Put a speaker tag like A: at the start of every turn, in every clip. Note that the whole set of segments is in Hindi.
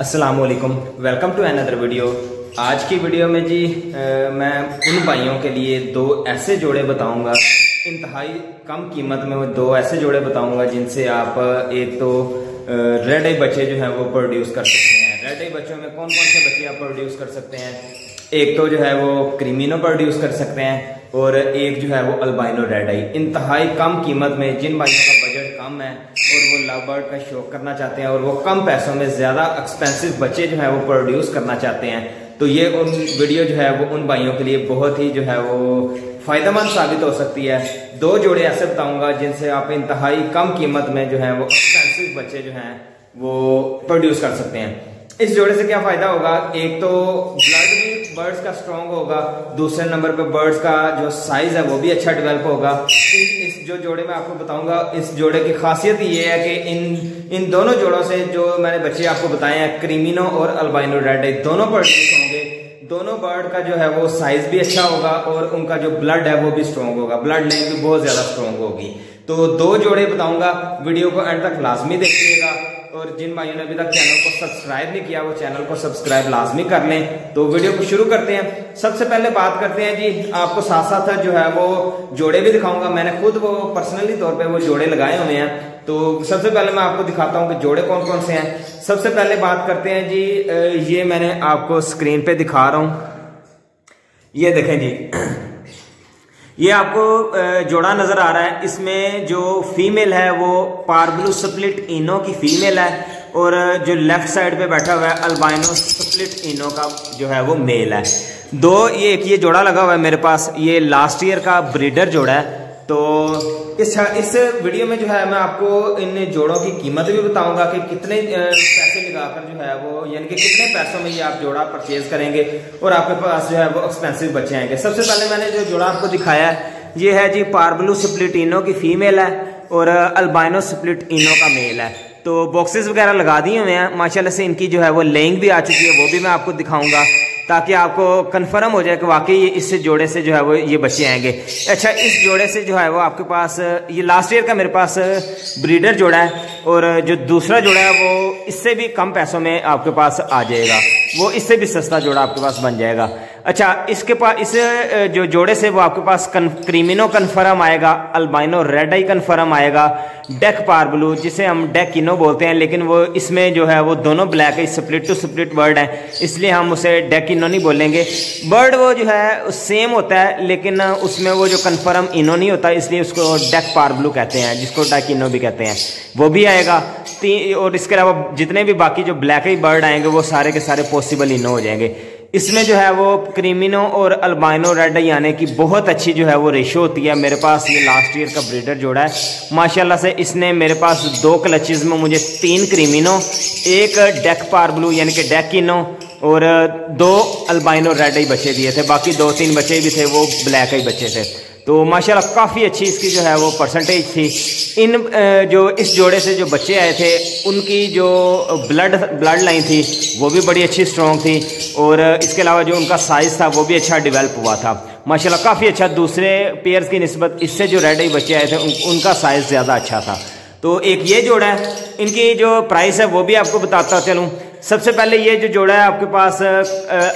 A: अस्सलाम वालेकुम वेलकम टू अनदर वीडियो आज की वीडियो में जी आ, मैं उन भाइयों के लिए दो ऐसे जोड़े बताऊँगा। इंतहाई कम कीमत में वो दो ऐसे जोड़े बताऊँगा जिनसे आप एक तो रेड आई बच्चे जो हैं वो प्रोड्यूस कर सकते हैं। रेड आई बच्चों में कौन कौन से बच्चे आप प्रोड्यूस कर सकते हैं? एक तो जो है वो क्रीमिनो प्रोड्यूस कर सकते हैं। और एक जो है वो अल्बाइनो रेड आई इंतहाई कम कीमत में, जिन भाइयों का बजट कम है और वो लव बर्ड का शौक करना चाहते हैं और वो कम पैसों में ज़्यादा एक्सपेंसिव बच्चे जो है वो प्रोड्यूस करना चाहते हैं तो ये उन वीडियो जो है वो उन भाइयों के लिए बहुत ही जो है वो फ़ायदेमंद साबित हो सकती है। दो जोड़े ऐसे बताऊँगा जिनसे आप इंतहाई कम कीमत में जो है वो एक्सपेंसिव बच्चे जो हैं वो प्रोड्यूस कर सकते हैं। इस जोड़े से क्या फ़ायदा होगा? एक तो ब्लड भी बर्ड्स का स्ट्रॉन्ग होगा, दूसरे नंबर पे बर्ड्स का जो साइज़ है वो भी अच्छा डेवलप होगा। इस जो जोड़े में आपको बताऊँगा, इस जोड़े की खासियत ये है कि इन इन दोनों जोड़ों से जो मैंने बच्चे आपको बताए हैं क्रीमिनो और अल्बाइनो रेड दोनों प्रोड्यूस होंगे। दोनों बर्ड का जो है वो साइज़ भी अच्छा होगा और उनका जो ब्लड है वो भी स्ट्रॉन्ग होगा। ब्लड लाइन भी बहुत ज़्यादा स्ट्रॉन्ग होगी। तो दो जोड़े बताऊँगा वीडियो को एंड तक लाजमी देखिएगा। और जिन भाइयों ने अभी तक चैनल को सब्सक्राइब नहीं किया, वो चैनल को सब्सक्राइब लाजमी कर लें। तो वीडियो को शुरू करते हैं। सबसे पहले बात करते हैं जी, आपको साथ साथ जो है वो जोड़े भी दिखाऊँगा। मैंने खुद वो पर्सनली तौर पे वो जोड़े लगाए हुए हैं। तो सबसे पहले मैं आपको दिखाता हूँ कि जोड़े कौन कौन से हैं। सबसे पहले बात करते हैं जी ये मैंने आपको स्क्रीन पे दिखा रहा हूँ। ये देखें जी। ये आपको जोड़ा नज़र आ रहा है। इसमें जो फीमेल है, वो पार्बलू स्प्लिट इनो की फीमेल है और जो लेफ़्ट साइड पे बैठा हुआ है, अल्बाइनो स्प्लिट इनो का जो है, वो मेल है। दो, ये एक ये जोड़ा लगा हुआ है मेरे पास। ये लास्ट ईयर का ब्रीडर जोड़ा है। तो इस इस वीडियो में जो है, मैं आपको इन जोड़ों की कीमत भी बताऊँगा कि कितने पैसे लगाकर जो है वो, यानी कि कितने पैसों में ये आप जोड़ा परचेज करेंगे और आपके पास जो है वो एक्सपेंसिव बच्चे आएँगे। सबसे पहले मैंने जो जोड़ा आपको दिखाया है, ये है जी पार्बलू स्प्लिटिनो की फीमेल है और अल्बाइनो स्प्लिट इनो का मेल है। तो बॉक्सेस वगैरह लगा दिए हुए हैं। माशाल्लाह से इनकी जो है वो लेंग भी आ चुकी है, वो भी मैं आपको दिखाऊँगा। ताकि आपको कंफर्म हो जाए कि वाकई इस जोड़े से जो है वो ये बच्चे आएँगे। अच्छा इस जोड़े से जो है वो आपके पास, ये लास्ट ईयर का मेरे पास ब्रीडर जोड़ा है और जो दूसरा जोड़ा है वो इससे भी कम पैसों में आपके पास आ जाएगा। वो इससे भी सस्ता जोड़ा आपके पास बन जाएगा। अच्छा इसके पास इस जो जोड़े से वो आपके पास कन, क्रीमिनो कन्फर्म आएगा अल्बाइनो रेड आई कन्फर्म आएगा डेक पार ब्लू जिसे हम डेक इनो बोलते हैं लेकिन वो इसमें जो है वो दोनों ब्लैक है स्प्लिट टू स्प्लिट बर्ड है इसलिए हम उसे डेक इनो नहीं बोलेंगे। बर्ड वो जो है सेम होता है लेकिन उसमें वो जो कन्फर्म इनो नहीं होता इसलिए उसको डेक पार ब्लू कहते हैं जिसको डेक इनो भी कहते हैं। वो भी आएगा और इसके अलावा जितने भी बाकी जो ब्लैक ही बर्ड आएँगे वो सारे के सारे पॉसिबल इनो हो जाएँगे। इसमें जो है वो क्रीमिनो और अल्बाइनो रेड यानी कि बहुत अच्छी जो है वो रेशो होती है। मेरे पास ये लास्ट ईयर का ब्रीडर जोड़ा है। माशाल्लाह से इसने मेरे पास दो क्लचेज में मुझे तीन क्रीमिनो, एक डेक पार ब्लू यानी कि डेकिनो और दो अल्बाइनो रेड ही बचे दिए थे। बाकी दो तीन बचे भी थे, वो ब्लैक ही बचे थे। तो माशाल्लाह काफ़ी अच्छी इसकी जो है वो परसेंटेज थी। इन जो इस जोड़े से जो बच्चे आए थे उनकी जो ब्लड ब्लड लाइन थी वो भी बड़ी अच्छी स्ट्रॉन्ग थी। और इसके अलावा जो उनका साइज़ था वो भी अच्छा डेवलप हुआ था। माशाल्लाह काफ़ी अच्छा दूसरे पेयर्स की नस्बत इससे जो रेड बच्चे आए थे उन, उनका साइज़ ज़्यादा अच्छा था। तो एक ये जोड़ा है इनकी जो प्राइस है वो भी आपको बताता चलूँ। सबसे पहले ये जो जोड़ा है आपके पास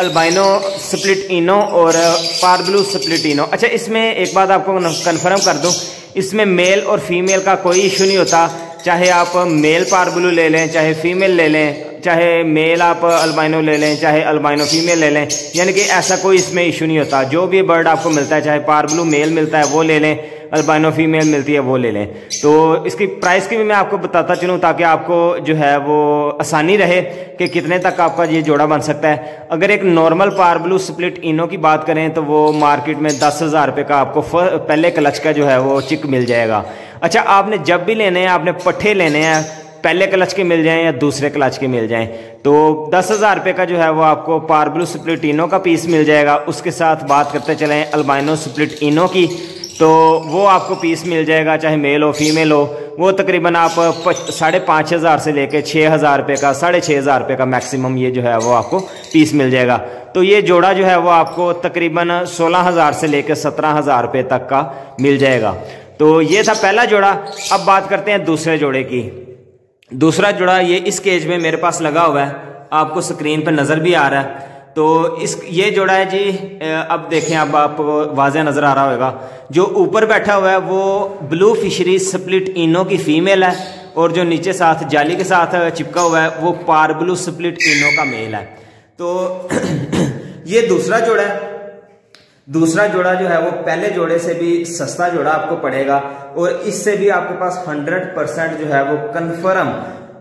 A: अल्बाइनो स्प्लिट इनो और पार्बलू स्प्लिट इनो अच्छा इसमें एक बात आपको कन्फर्म कर दूँ, इसमें मेल और फीमेल का कोई इशू नहीं होता। चाहे आप मेल पार्बलू ले लें, चाहे फीमेल ले लें चाहे मेल आप अल्बाइनो ले लें, चाहे अल्बाइनो फीमेल ले लें, यानी कि ऐसा कोई इसमें इशू नहीं होता। जो भी बर्ड आपको मिलता है, चाहे पार्बलू मेल मिलता है, वो ले लें अल्बाइनो फीमेल मिलती है, वो ले लें। तो इसकी प्राइस की भी मैं आपको बताता चलूँ, ताकि आपको जो है वो आसानी रहे कि कितने तक आपका ये जोड़ा बन सकता है। अगर एक नॉर्मल पार्बलू स्प्लिट इनो की बात करें तो वो मार्केट में दस हज़ार रुपये का आपको पहले क्लच का जो है वो चिक मिल जाएगा। अच्छा आपने जब भी लेने हैं, आपने पट्ठे लेने हैं पहले क्लच के मिल जाएँ या दूसरे क्लच के मिल जाएँ। तो दस हज़ार रुपये का जो है वो आपको पार्बलू स्प्लिट इनो का पीस मिल जाएगा। उसके साथ बात करते चलें अल्बाइनो स्प्लिट इनो की। तो वो आपको पीस मिल जाएगा, चाहे मेल हो फीमेल हो। वो तकरीबन आप साढ़े पाँच हज़ार से लेके छः हज़ार रुपये का, साढ़े छः हज़ार रुपये का मैक्सिमम ये जो है वो आपको पीस मिल जाएगा। तो ये जोड़ा जो है वो आपको तकरीबन सोलह हज़ार से लेकर सत्रह हज़ार रुपये तक का मिल जाएगा। तो ये था पहला जोड़ा। अब बात करते हैं दूसरे जोड़े की। दूसरा जुड़ा ये इस केज में मेरे पास लगा हुआ है। आपको स्क्रीन पर नज़र भी आ रहा है। तो इस, ये जोड़ा है जी अब देखें, अब आप वाजह नज़र आ रहा होगा। जो ऊपर बैठा हुआ है, वो ब्लू फिशरी स्प्लिट इनो की फीमेल है और जो नीचे साथ, जाली के साथ चिपका हुआ है, वो पार ब्लू स्प्लिट इनो का मेल है। तो ये दूसरा जोड़ा है। दूसरा जोड़ा जो है वो पहले जोड़े से भी सस्ता जोड़ा आपको पड़ेगा और इससे भी आपके पास 100 परसेंट जो है वो कन्फर्म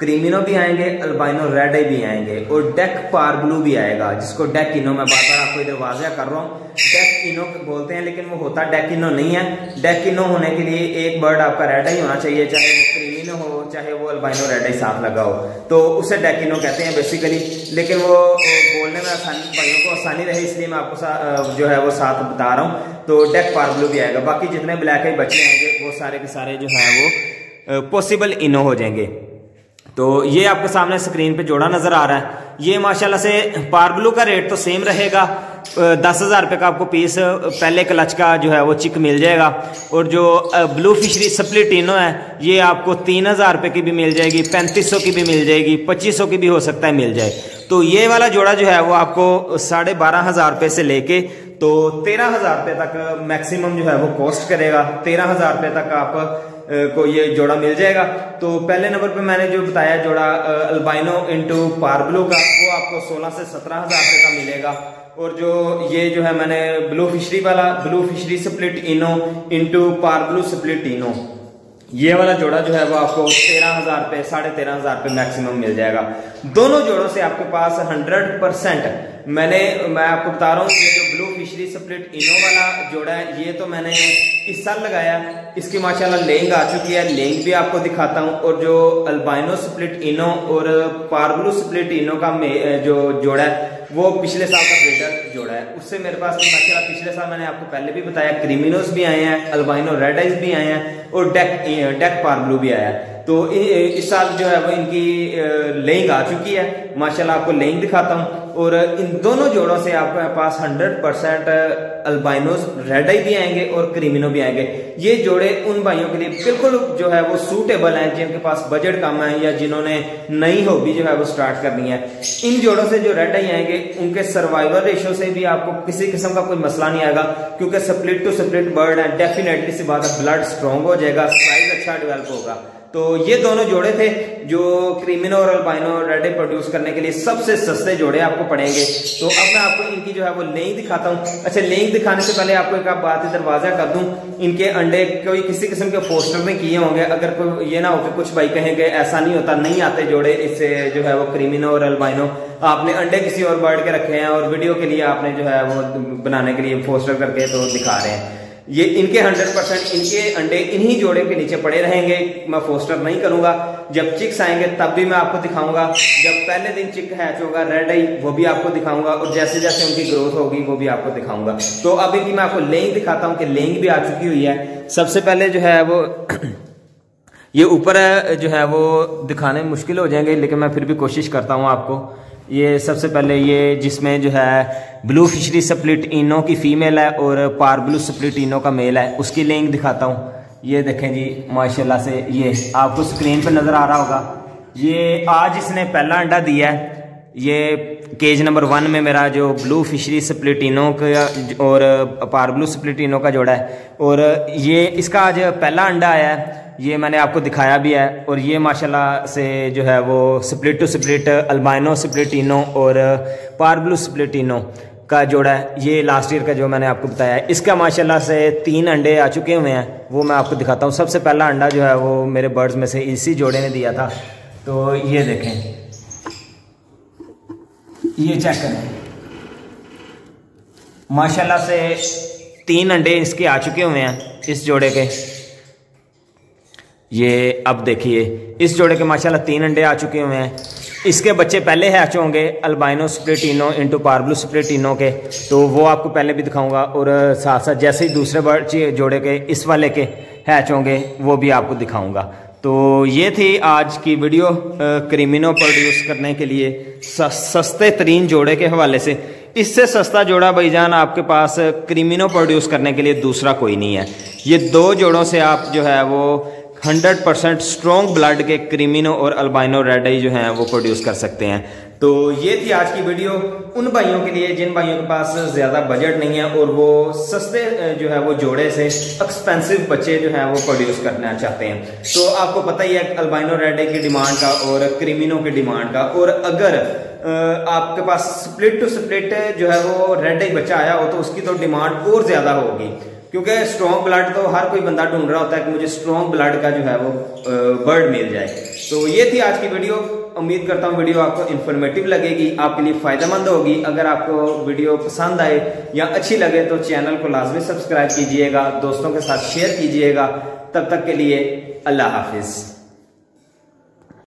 A: क्रीमिनो भी आएँगे, अल्बाइनो रेड भी आएँगे और डेक पार ब्लू भी आएगा, जिसको डेक इनो मैं बार बार आपको इधर वाजिया कर रहा हूँ। डेक इनो बोलते हैं, लेकिन वो होता डेक इनो नहीं है। डेक इनो होने के लिए एक बर्ड आपका रेड ही होना चाहिए, चाहे वो क्रीमिनो हो, चाहे वो अल्बाइनो रेड ही साथ लगा हो। तो उसे डेक इनो कहते हैं बेसिकली लेकिन वो बोलने में आसानी, भाइयों को आसानी रहे, इसलिए मैं आपको जो है वो साथ बता रहा हूँ। तो डेक पार ब्लू भी आएगा। बाकी जितने ब्लैक ही बच्चे आएँगे वो सारे के सारे जो है वो पॉसिबल इनो हो जाएँगे। तो ये आपके सामने स्क्रीन पे जोड़ा नज़र आ रहा है। ये माशाल्लाह से पार ब्लू का रेट तो सेम रहेगा। दस हज़ार रुपये का आपको पीस पहले क्लच का जो है वो चिक मिल जाएगा। और जो ब्लू फिशरी सप्लीटिनो है, ये आपको तीन हज़ार रुपये की भी मिल जाएगी, पैंतीस सौ की भी मिल जाएगी, पच्चीस सौ की भी हो सकता है मिल जाए। तो ये वाला जोड़ा जो है वो आपको साढ़े बारह हज़ार रुपये से लेके तो तेरह हज़ार रुपये तक मैक्सिमम जो है वो कॉस्ट करेगा। तेरह हज़ार रुपये तक आप को ये जोड़ा मिल जाएगा। तो पहले नंबर पे मैंने जो बताया जोड़ा अल्बाइनो इंटू पार्बलो का, वो आपको 16 से सत्रह हज़ार रुपए का मिलेगा। और जो ये जो है मैंने ब्लू फिशरी वाला blue fischeri split ino into parblue split ino ये वाला जोड़ा जो है वो आपको तेरह हज़ार रुपए, साढ़े तेरह हज़ार रुपए मैक्सिमम मिल जाएगा। दोनों जोड़ों से आपके पास हंड्रेड परसेंट मैंने, मैं आपको बता रहा हूँ, ये जो ब्लू फिशरी स्प्लिट इनो वाला जोड़ा है। ये तो मैंने इस साल लगाया। इसकी माशाल्लाह लेंग आ चुकी है। लेंग भी आपको दिखाता हूँ। और जो अल्बाइनो स्प्लिट इनो और पार्बलू स्प्लिट इनो का जो जोड़ा है, वो पिछले साल का ब्रेडर जोड़ा है। उससे मेरे पास माशाल्लाह पिछले साल मैंने आपको पहले भी बताया क्रिमिनोस भी आए हैं अल्बाइनो रेड आइज़ भी आए हैं और डेक डेक पार्बलू भी आया है। तो इस साल जो है वो इनकी लेंग आ चुकी है। माशाल्लाह आपको लेंग दिखाता हूँ। और इन दोनों जोड़ों से आपके पास 100 परसेंट अल्बाइनोस रेड आई भी आएँगे और क्रिमिनो भी आएँगे। ये जोड़े उन भाइयों के लिए बिल्कुल जो है वो सूटेबल हैं, जिनके पास बजट कम है या जिन्होंने नई हॉबी जो है वो स्टार्ट करनी है। इन जोड़ों से जो रेड आई आएँगे, उनके सर्वाइवल रेशो से भी आपको किसी किस्म का कोई मसला नहीं आएगा, क्योंकि स्प्लिट टू स्प्लिट बर्ड है डेफिनेटली सी बात है ब्लड स्ट्रॉन्ग हो जाएगा साइज़ अच्छा डेवलप होगा। तो ये दोनों जोड़े थे जो क्रीमिनो और अल्बाइनो रेडे प्रोड्यूस करने के लिए सबसे सस्ते जोड़े आपको पड़ेंगे। तो अब मैं आपको इनकी जो है वो लेंग दिखाता हूँ। अच्छा लेंग दिखाने से पहले आपको एक आप बात दरवाज़ा कर दूँ। इनके अंडे कोई किसी किस्म के पोस्टर में किए होंगे। अगर कोई ये ना हो कि कुछ भाई कहेंगे ऐसा नहीं होता, नहीं आते जोड़े इससे जो है वो क्रीमिनो और अल्बाइनो। आपने अंडे किसी और बर्ड के रखे हैं और वीडियो के लिए आपने जो है वो बनाने के लिए पोस्टर करके तो दिखा रहे हैं। ये इनके 100 परसेंट इनके अंडे इन्हीं जोड़े के नीचे पड़े रहेंगे। मैं फोस्टर नहीं करूँगा। जब चिक्स आएँगे, तब भी मैं आपको दिखाऊँगा। जब पहले दिन चिक हैच होगा रेड आई वो भी आपको दिखाऊँगा। और जैसे जैसे उनकी ग्रोथ होगी, वो भी आपको दिखाऊँगा। तो अब इनकी मैं आपको लेंग दिखाता हूँ कि लेंग भी आ चुकी हुई है। सबसे पहले जो है वो, ये ऊपर, जो है वो दिखाने मुश्किल हो जाएँगे, लेकिन मैं फिर भी कोशिश करता हूँ आपको। ये सबसे पहले ये जिसमें जो है ब्लू फिशरी स्प्लिट इनो की फीमेल है और पार ब्लू स्प्लिट इनो का मेल है। उसकी लिंक दिखाता हूँ। ये देखें जी, माशाल्लाह से ये आपको स्क्रीन पर नज़र आ रहा होगा। ये आज इसने पहला अंडा दिया है। ये केज नंबर वन में मेरा जो ब्लू फिशरी स्प्लिटिनो का और पार ब्लू स्प्लिटिनो का जोड़ा है। और ये इसका आज पहला अंडा आया है। ये मैंने आपको दिखाया भी है और ये माशाल्लाह से जो है वो split to split albino splitino और पार्बलू स्प्लिटिनो का जोड़ा है। ये लास्ट ईयर का जो मैंने आपको बताया है। इसका माशाल्लाह से तीन अंडे आ चुके हुए हैं। वो मैं आपको दिखाता हूँ। सबसे पहला अंडा जो है वो मेरे बर्ड्स में से इसी जोड़े ने दिया था। तो ये देखें। ये चेक करें। माशाल्लाह से तीन अंडे इसके आ चुके हुए हैं इस जोड़े के। ये अब देखिए, इस जोड़े के माशाल्लाह तीन अंडे आ चुके हुए हैं। इसके बच्चे पहले हैच होंगे अल्बाइनो स्प्लेटिनो इंटू पार्बलू स्प्लेटिनो के। तो वो आपको पहले भी दिखाऊँगा और साथ साथ जैसे ही दूसरे बच्चे जोड़े के, इस वाले के हैच होंगे, वो भी आपको दिखाऊँगा। तो ये थी आज की वीडियो क्रीमिनो प्रोड्यूस करने के लिए सस्ते तरीन जोड़े के हवाले से। इससे सस्ता जोड़ा भाईजान आपके पास क्रीमिनो प्रोड्यूस करने के लिए दूसरा कोई नहीं है। ये दो जोड़ों से आप जो है वो हंड्रेड परसेंट स्ट्रॉन्ग ब्लड के क्रिमिनो और अल्बाइनो रेड आई जो हैं, वो प्रोड्यूस कर सकते हैं। तो ये थी आज की वीडियो। उन भाइयों के लिए, जिन भाइयों के पास ज़्यादा बजट नहीं है और वो सस्ते जो है वो जोड़े से एक्सपेंसिव बच्चे जो है, वो प्रोड्यूस करना चाहते हैं। तो आपको पता ही है, अल्बाइनो रेडे की डिमांड का और क्रिमिनो की डिमांड का। और अगर आपके पास स्प्लिट टू स्प्लिट जो है वो रेड बच्चा आया हो तो उसकी तो डिमांड और ज़्यादा होगी। क्योंकि स्ट्रॉन्ग ब्लड तो हर कोई बंदा ढूंढ रहा होता है कि मुझे स्ट्रॉन्ग ब्लड का जो है वो बर्ड मिल जाए। तो ये थी आज की वीडियो उम्मीद करता हूँ वीडियो आपको इन्फॉर्मेटिव लगेगी, आपके लिए फ़ायदेमंद होगी। अगर आपको वीडियो पसंद आए या अच्छी लगे तो चैनल को लाजमी सब्सक्राइब कीजिएगा, दोस्तों के साथ शेयर कीजिएगा। तब तक के लिए अल्लाह हाफिज़।